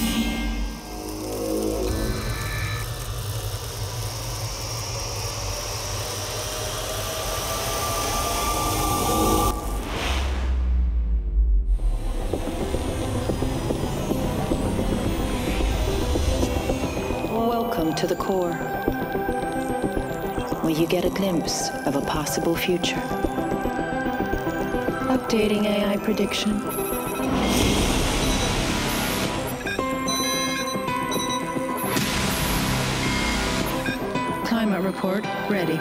Welcome to the core, where you get a glimpse of a possible future. Updating AI prediction. Climate report ready.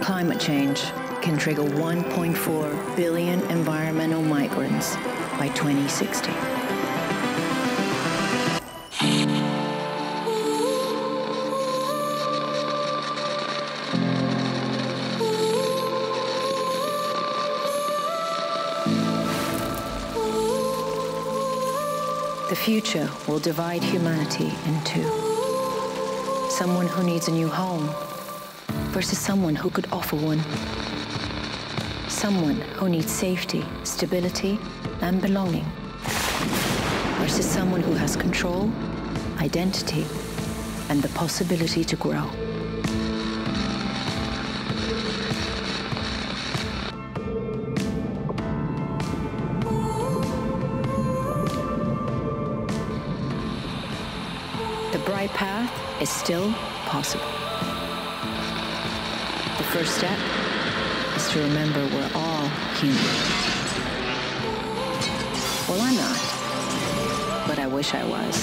Climate change can trigger 1.4 billion environmental migrants by 2060. The future will divide humanity in two. Someone who needs a new home versus someone who could offer one. Someone who needs safety, stability, and belonging versus someone who has control, identity, and the possibility to grow. The bright path is still possible. The first step is to remember we're all human. Well, I'm not, but I wish I was,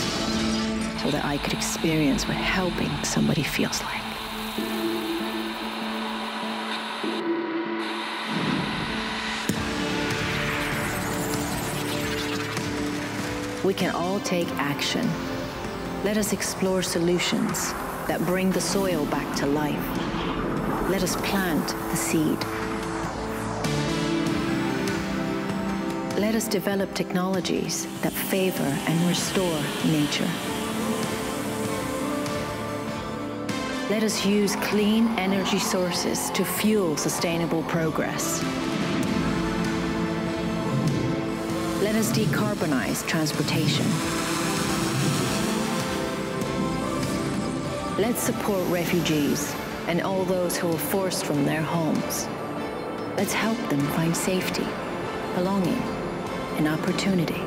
so that I could experience what helping somebody feels like. We can all take action. Let us explore solutions that bring the soil back to life. Let us plant the seed. Let us develop technologies that favor and restore nature. Let us use clean energy sources to fuel sustainable progress. Let us decarbonize transportation. Let's support refugees and all those who are forced from their homes. Let's help them find safety, belonging, and opportunity.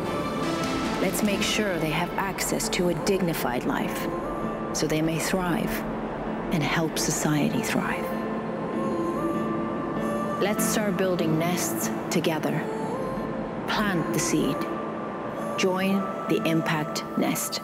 Let's make sure they have access to a dignified life so they may thrive and help society thrive. Let's start building nests together. Plant the seed. Join the Impact Nest.